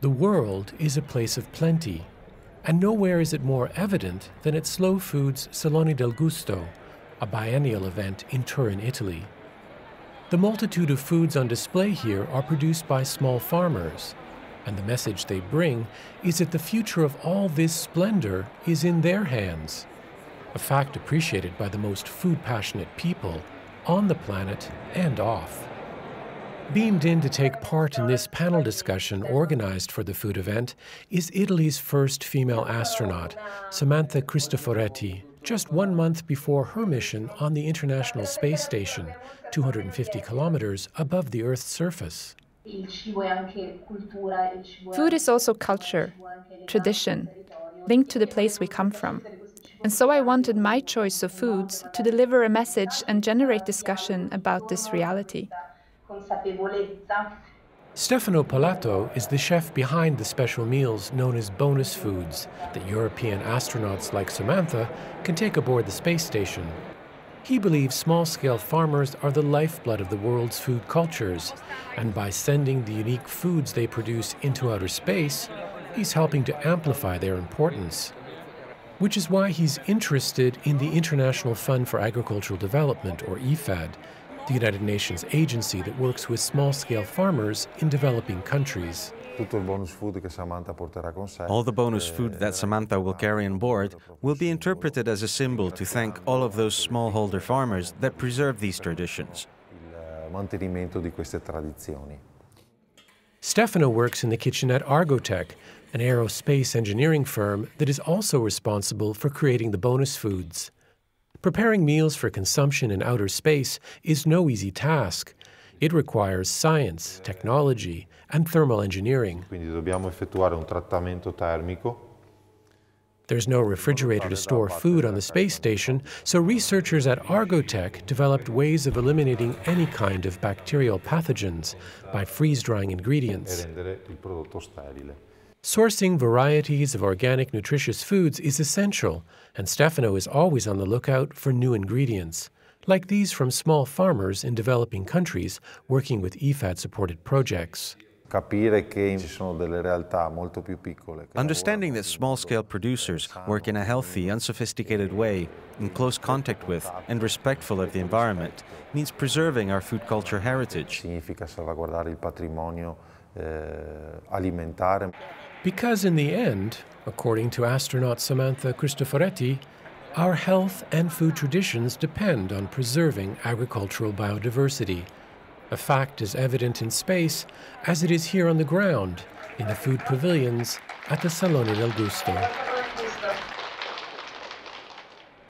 The world is a place of plenty, and nowhere is it more evident than at Slow Food's Salone del Gusto, a biennial event in Turin, Italy. The multitude of foods on display here are produced by small farmers, and the message they bring is that the future of all this splendor is in their hands, a fact appreciated by the most food passionate people on the planet and off. Beamed in to take part in this panel discussion organized for the food event is Italy's first female astronaut, Samantha Cristoforetti, just one month before her mission on the International Space Station, 250 kilometers above the Earth's surface. Food is also culture, tradition, linked to the place we come from. And so I wanted my choice of foods to deliver a message and generate discussion about this reality. Stefano Polato is the chef behind the special meals known as bonus foods that European astronauts like Samantha can take aboard the space station. He believes small scale farmers are the lifeblood of the world's food cultures, and by sending the unique foods they produce into outer space, he's helping to amplify their importance. Which is why he's interested in the International Fund for Agricultural Development, or IFAD, the United Nations agency that works with small scale farmers in developing countries. All the bonus food that Samantha will carry on board will be interpreted as a symbol to thank all of those smallholder farmers that preserve these traditions. Stefano works in the kitchen at Argotec, an aerospace engineering firm that is also responsible for creating the bonus foods. Preparing meals for consumption in outer space is no easy task. It requires science, technology, and thermal engineering. There's no refrigerator to store food on the space station, so researchers at Argotec developed ways of eliminating any kind of bacterial pathogens by freeze drying ingredients. Sourcing varieties of organic, nutritious foods is essential, and Stefano is always on the lookout for new ingredients, like these from small farmers in developing countries working with IFAD supported projects. Understanding that small scale producers work in a healthy, unsophisticated way, in close contact with and respectful of the environment, means preserving our food culture heritage. Because in the end, according to astronaut Samantha Cristoforetti, our health and food traditions depend on preserving agricultural biodiversity, a fact as evident in space as it is here on the ground in the food pavilions at the Salone del Gusto.